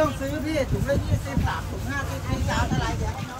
ต้องซื้อพี่ถุงละยี่สิบสามถุงห้าสิบให้สาวเท่าไรเดี๋ยว